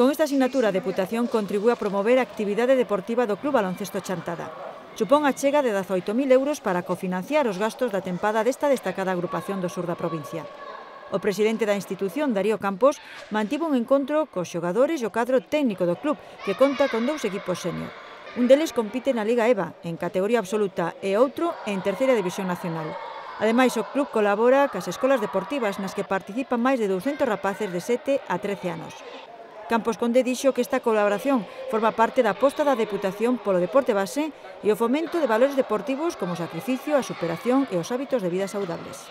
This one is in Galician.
Con esta asignatura a Deputación contribúe a promover a actividade deportiva do Club Baloncesto Chantada. Supón a chega de 18.000 euros para cofinanciar os gastos da tempada desta destacada agrupación do sur da provincia. O presidente da institución, Darío Campos, mantivo un encontro cos xogadores e o cadro técnico do club, que conta con dous equipos senior. Un deles compite na Liga EVA, en categoría absoluta, e outro en Terceira División Nacional. Ademais, o club colabora cas escolas deportivas nas que participan máis de 200 rapaces de 7 a 13 anos. Campos Conde dixo que esta colaboración forma parte da aposta da Deputación polo deporte base e o fomento de valores deportivos como o sacrificio, a superación e os hábitos de vida saudables.